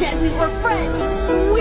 said we were friends. We.